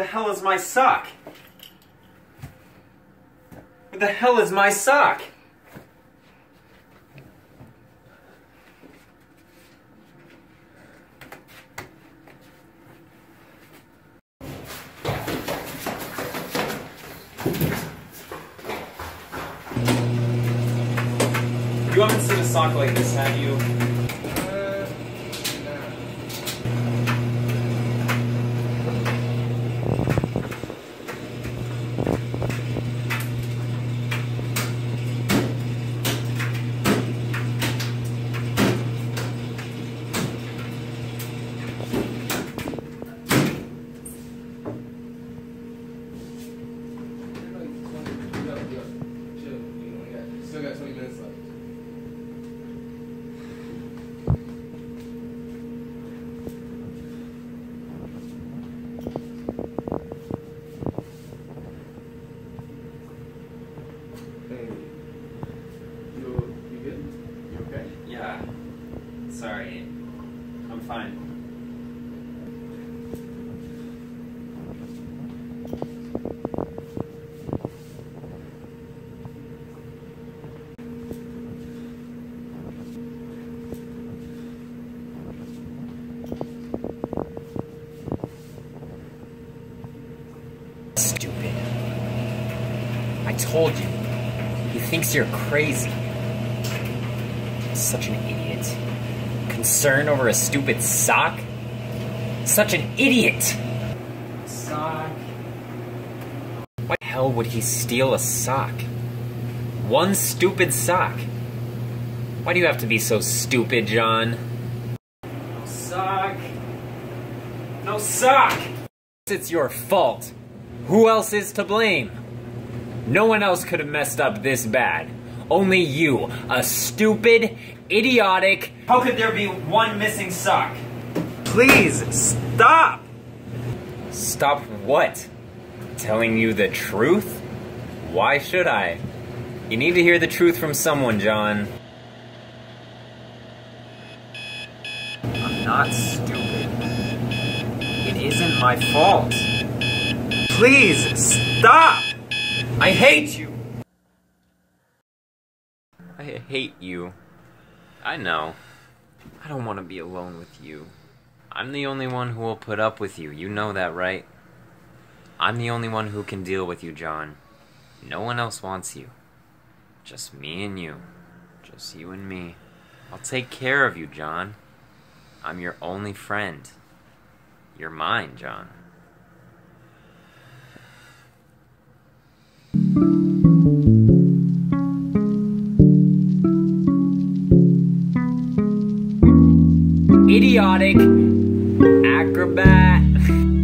the hell is my sock? Where the hell is my sock? You haven't seen a sock like this, have you? Sorry. I'm fine. Stupid. I told you. He thinks you're crazy. Such an idiot. Concern over a stupid sock? Such an idiot! Sock. Why the hell would he steal a sock? One stupid sock. Why do you have to be so stupid, John? No sock. No sock! It's your fault. Who else is to blame? No one else could have messed up this bad. Only you, a stupid, idiotic. How could there be one missing sock? Please stop! Stop what? Telling you the truth? Why should I? You need to hear the truth from someone, John. I'm not stupid. It isn't my fault. Please stop! I hate you! I hate you. I know. I don't want to be alone with you. I'm the only one who will put up with you. You know that, right? I'm the only one who can deal with you, John. No one else wants you. Just me and you. Just you and me. I'll take care of you, John. I'm your only friend. You're mine, John. chaotic acrobat.